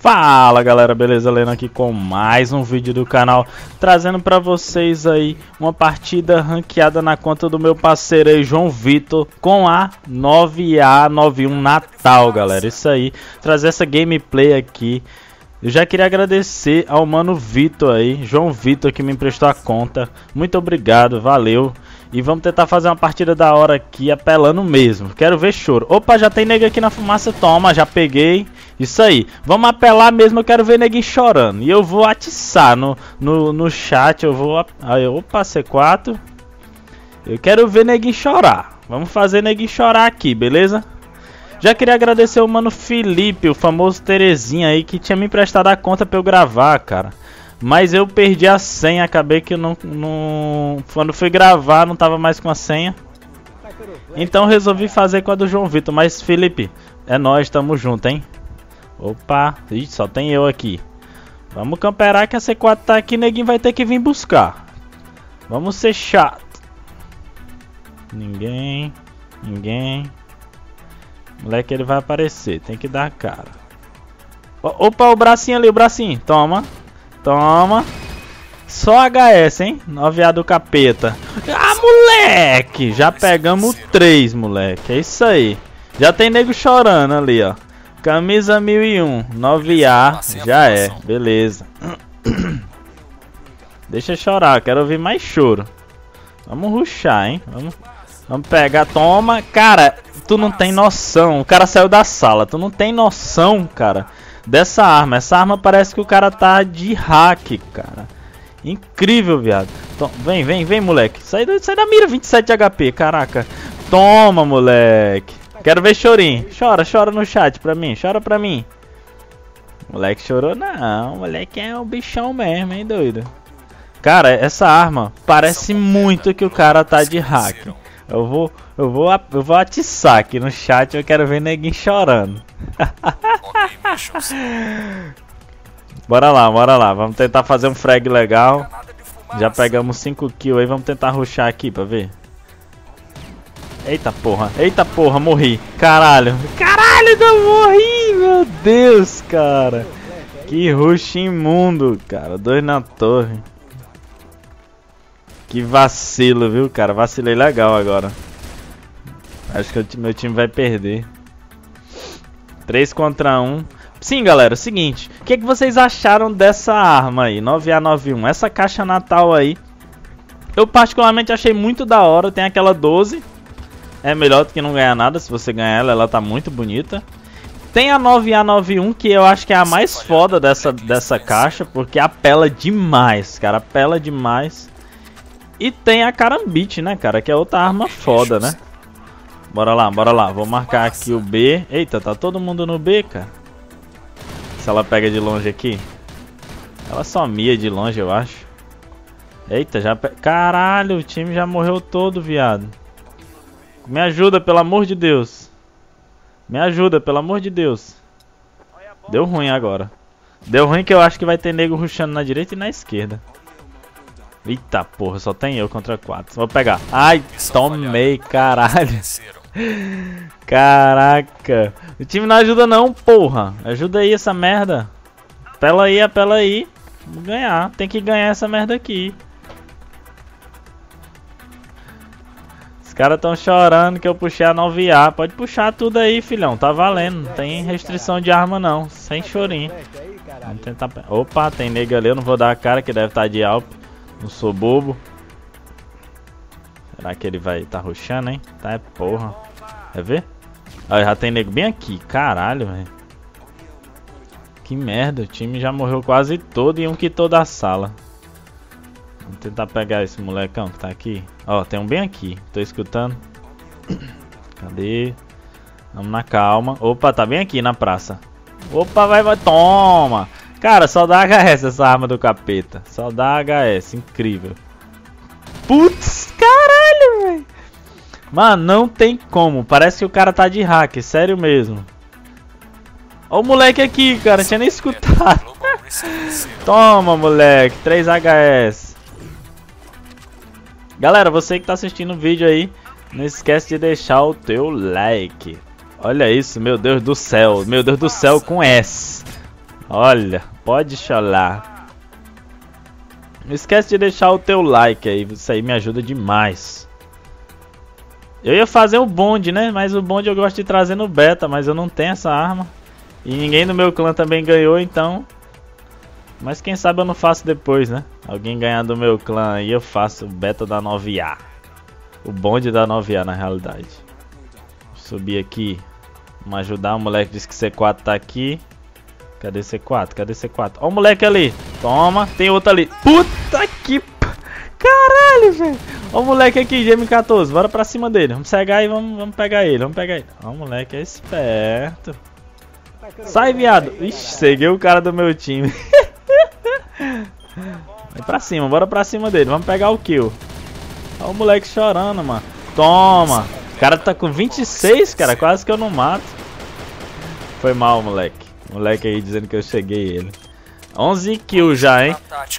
Fala galera, beleza? Lendo aqui com mais um vídeo do canal Trazendo pra vocês aí uma partida ranqueada na conta do meu parceiro aí, João Vitor Com a 9A91 Natal, galera Isso aí, trazer essa gameplay aqui eu já queria agradecer ao mano Vitor aí, João Vitor que me emprestou a conta. Muito obrigado, valeu. E vamos tentar fazer uma partida da hora aqui, apelando mesmo. Quero ver choro. Opa, já tem nego aqui na fumaça. Toma, já peguei. Isso aí. Vamos apelar mesmo, eu quero ver neguinho chorando. E eu vou atiçar no, no, no chat. Eu vou... Aí, opa, C4. Eu quero ver neguinho chorar. Vamos fazer neguinho chorar aqui, beleza? Já queria agradecer o mano Felipe, o famoso Terezinha aí, que tinha me emprestado a conta pra eu gravar, cara. Mas eu perdi a senha, acabei que não, não... Quando fui gravar não tava mais com a senha. Então resolvi fazer com a do João Vitor. Mas Felipe, é nós, tamo junto, hein? Opa, Ixi, só tem eu aqui. Vamos camperar que a C4 tá aqui, neguinho vai ter que vir buscar. Vamos ser chato. Ninguém, ninguém. Moleque, ele vai aparecer, tem que dar cara. Opa, o bracinho ali, o bracinho. Toma. Toma. Só HS, hein? 9A do capeta. Ah, moleque! Já pegamos 3, moleque. É isso aí. Já tem nego chorando ali, ó. Camisa 1001. 9A. Já é. Beleza. Deixa chorar. Quero ouvir mais choro. Vamos ruxar, hein? Vamos, vamos pegar. Toma. Cara, tu não tem noção. O cara saiu da sala. Tu não tem noção, cara dessa arma. Essa arma parece que o cara tá de hack, cara. Incrível, viado. Tom, vem, vem, vem, moleque. Sai, sai da mira, 27 HP, caraca. Toma, moleque. Quero ver chorinho. Chora, chora no chat pra mim, chora pra mim. Moleque chorou? Não, moleque é um bichão mesmo, hein, doido. Cara, essa arma parece muito que o cara tá de hack. Eu vou, eu vou, eu vou atiçar aqui no chat, eu quero ver neguinho chorando. bora lá, bora lá. Vamos tentar fazer um frag legal. Já pegamos 5 kills aí, vamos tentar ruxar aqui pra ver. Eita porra, eita porra, morri. Caralho, caralho, eu morri, meu Deus, cara. Que rush imundo, cara. Dois na torre. Que vacilo, viu, cara? Vacilei legal agora. Acho que meu time vai perder. 3 contra 1. Sim, galera, é o seguinte. O que, é que vocês acharam dessa arma aí? 9A91. Essa caixa natal aí. Eu particularmente achei muito da hora. Tem aquela 12. É melhor do que não ganhar nada. Se você ganhar ela, ela tá muito bonita. Tem a 9A91, que eu acho que é a mais foda dessa, dessa caixa. Porque apela demais, cara. Apela demais. E tem a Karambit, né, cara? Que é outra arma foda, né? Bora lá, bora lá. Vou marcar aqui o B. Eita, tá todo mundo no B, cara. Se ela pega de longe aqui. Ela só mia de longe, eu acho. Eita, já... Pe... Caralho, o time já morreu todo, viado. Me ajuda, pelo amor de Deus. Me ajuda, pelo amor de Deus. Deu ruim agora. Deu ruim que eu acho que vai ter nego rushando na direita e na esquerda. Eita porra, só tem eu contra quatro. Vou pegar. Ai, tomei, caralho. Caraca. O time não ajuda não, porra. Ajuda aí essa merda. Apela aí, apela aí. Vamos ganhar. Tem que ganhar essa merda aqui. Caras estão chorando que eu puxei a 9A. Pode puxar tudo aí, filhão. Tá valendo. Não tem restrição de arma não. Sem chorinho. Vamos tentar... Opa, tem nega ali. Eu não vou dar a cara que deve estar tá de Alp. Não sou bobo. Será que ele vai tá ruxando, hein? Tá é porra. Quer ver? Ah, já tem nego bem aqui. Caralho, velho. Que merda. O time já morreu quase todo e um quitou da sala. Vamos tentar pegar esse molecão que tá aqui. Ó, tem um bem aqui. Tô escutando. Cadê? Vamos na calma. Opa, tá bem aqui na praça. Opa, vai, vai. Toma! Cara, só dá HS essa arma do capeta. Só dá HS, incrível. Putz, caralho, velho. Mano, não tem como. Parece que o cara tá de hack, sério mesmo. Ó o moleque aqui, cara. Não tinha nem escutado. Toma, moleque. 3 HS. Galera, você que tá assistindo o vídeo aí, não esquece de deixar o teu like. Olha isso, meu Deus do céu. Meu Deus do céu com S. Olha, pode chorar. Não esquece de deixar o teu like aí, isso aí me ajuda demais. Eu ia fazer o bonde, né? Mas o bonde eu gosto de trazer no beta, mas eu não tenho essa arma. E ninguém do meu clã também ganhou, então... Mas quem sabe eu não faço depois, né? Alguém ganhar do meu clã aí, eu faço o beta da 9A. O bonde da 9A, na realidade. Subir aqui. Vamos ajudar, o moleque disse que C4 tá aqui. Cadê C4? Cadê C4? Ó o moleque ali. Toma, tem outro ali. Puta que... Caralho, velho. Ó o moleque aqui, GM14. Bora pra cima dele. Vamos cegar e vamos, vamos pegar ele. Vamos pegar ele. Ó o moleque é esperto. Sai, viado. Ixi, ceguei o cara do meu time. Vai pra cima, bora pra cima dele. Vamos pegar o kill. Olha o moleque chorando, mano. Toma. O cara tá com 26, cara. Quase que eu não mato. Foi mal, moleque. Moleque aí dizendo que eu cheguei ele. 11 kills já, hein?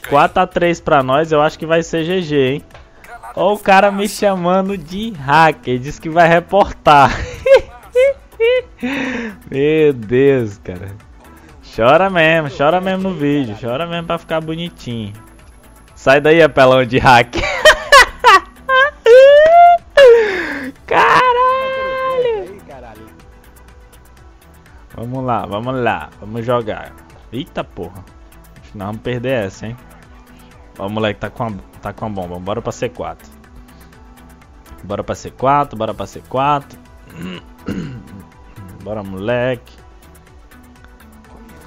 4x3 pra nós. Eu acho que vai ser GG, hein? Olha o cara me chamando de hacker. Diz que vai reportar. Meu Deus, cara. Chora mesmo, chora mesmo no vídeo. Chora mesmo pra ficar bonitinho. Sai daí, apelão de hack. Caralho! Vamos lá, vamos lá. Vamos jogar. Eita porra. Acho que nós vamos perder essa, hein? Ó, o moleque tá com, a, tá com a bomba. Bora pra C4. Bora pra C4, bora pra C4. Bora, moleque.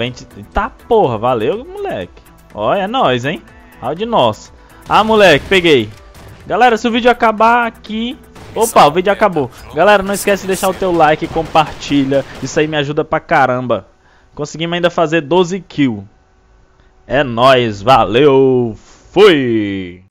Pente... Tá, porra, valeu, moleque. Ó, é nóis, hein? Olha de nós. Ah, moleque, peguei. Galera, se o vídeo acabar aqui... Opa, o vídeo acabou. Galera, não esquece de deixar o teu like, compartilha. Isso aí me ajuda pra caramba. Conseguimos ainda fazer 12 kills. É nóis, valeu, fui!